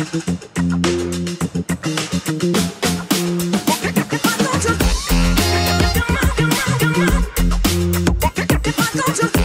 Don't you